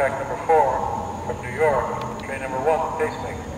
track number four from New York, train number one, pacemaker.